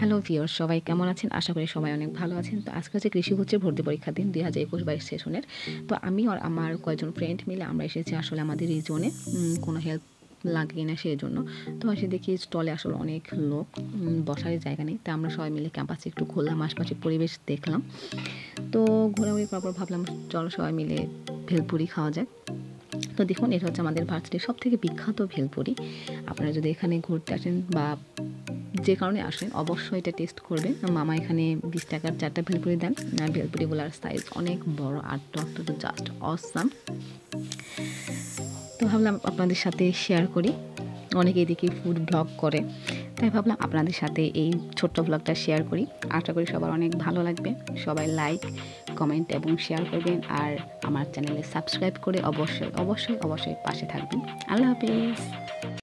Hello viewer সবাই কেমন আছেন? আশা করি সবাই অনেক ভালো আছেন। তো আজকে হচ্ছে কৃষি হচ্ছে ভর্তি পরীক্ষার দিন, দুই হাজার একুশ বাইশ সেশনের। তো আমি আর আমার কয়েকজন ফ্রেন্ড মিলে আমরা এসেছি আসলে আমাদের এই জোনে কোনো হেল্প লাগে কিনা সেই জন্য তো এসে দেখি স্টলে আসলে অনেক লোক বসার জায়গা নেই। তো আমরা সবাই মিলে ক্যাম্পাসে একটু ঘুরলাম, আশপাশের পরিবেশ দেখলাম। তো ঘোরাঘুরি করার পর ভাবলাম, চলো সবাই মিলে ভেলপুরি খাওয়া যায় তো দেখুন, এটা হচ্ছে আমাদের ভারতের সব থেকে বিখ্যাত ভেলপুরি। আপনারা যদি এখানে ঘুরতে আসেন বা যে কারণে আসেন, অবশ্যই এটা টেস্ট করবেন। মামা এখানে বিশ টাকার চারটা ভেলপুরি দেন। ভেলপুরিগুলার সাইজ অনেক বড় আর টকটা তো জাস্ট অসাম তো ভাবলাম আপনাদের সাথে শেয়ার করি। অনেকে এদিকে ফুড ব্লগ করে। তাই ভাবলাম আপনাদের সাথে এই ছোট্ট ব্লগটা শেয়ার করি। আশা করি সবার অনেক ভালো লাগবে। সবাই লাইক কমেন্ট এবং শেয়ার করবেন। আর আমার চ্যানেলে সাবস্ক্রাইব করে অবশ্যই অবশ্যই অবশ্যই পাশে থাকবেন। আল্লাহ হাফিজ।